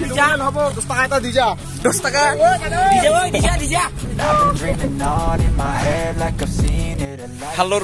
Halo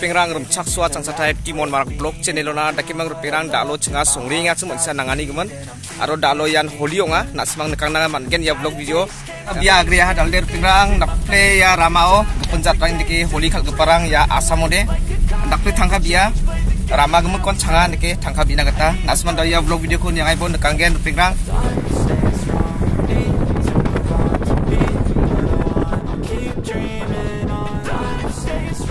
pingrang rum cak suat cang satai timon marak blog channel na dakimang pingrang dalo cenga sungringa cuma bisa nangani geman aro dalo yan holiong nak semang nekang Nangan mangen ya blog video. Biya agriya dal der pingrang nak play ya ramao punjat rang diki holi khal geparang ya asamode nak play tangka biya rama gemuk kon changa tangka bina kata nasman dari ya vlog video kun yang ibon nekanggen pingrang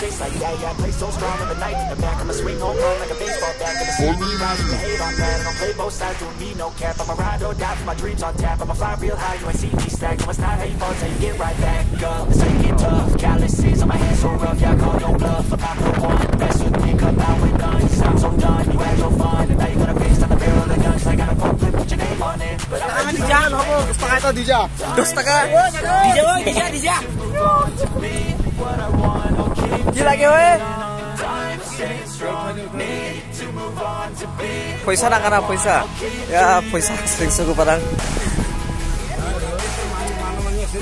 chase like that Yeah, I play so strong with a knife in the back I'ma swing home run like a baseball bat. Gonna see me rise from the hate on that And I'll play both sides, doing me no cap I'ma ride or die for my dreams on tap. I'ma fly real high, you ain't see me stack. No, it's not how you fall, it's you get right back up. It's how you get tough. Calluses on my hands so rough, yeah, I call your bluff. I'm not the one, best with me, come out with none. I'm so done, you had your fun. And now you're gonna face down the barrel of the gun Cause I got a pump flip, put your name on it But I'm not Dijan, ako, gusto ka ito, Dijan Gusto ka! Dijan, Dijan, Dijan! 보이사 나가나 보이사. 야 보이사. 생수고 바랑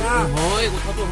hôi của tôi